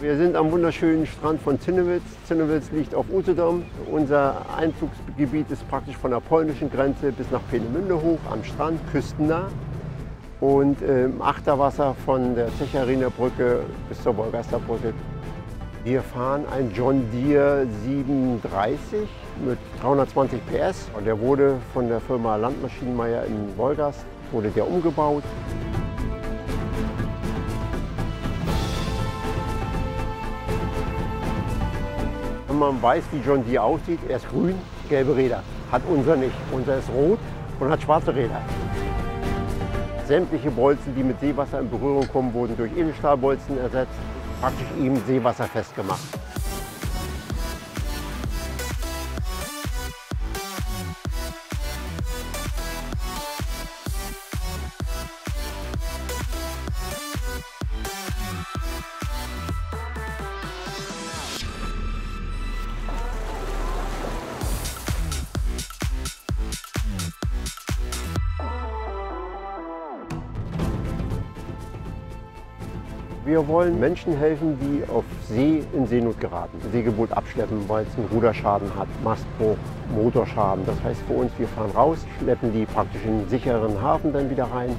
Wir sind am wunderschönen Strand von Zinnewitz. Zinnewitz liegt auf Usedom. Unser Einzugsgebiet ist praktisch von der polnischen Grenze bis nach Peenemünde hoch am Strand, küstennah. Und im Achterwasser von der Zechariner Brücke bis zur Wolgaster Brücke. Wir fahren ein John Deere 37 mit 320 PS. Und der wurde von der Firma Landmaschinenmeier in Wolgast wurde der umgebaut. Man weiß, wie John Deere aussieht, er ist grün, gelbe Räder. Hat unser nicht. Unser ist rot und hat schwarze Räder. Sämtliche Bolzen, die mit Seewasser in Berührung kommen, wurden durch Edelstahlbolzen ersetzt, praktisch eben seewasserfest gemacht. Wir wollen Menschen helfen, die auf See in Seenot geraten. Segelboot abschleppen, weil es einen Ruderschaden hat, Mastbruch, Motorschaden. Das heißt für uns, wir fahren raus, schleppen die praktisch in einen sicheren Hafen dann wieder rein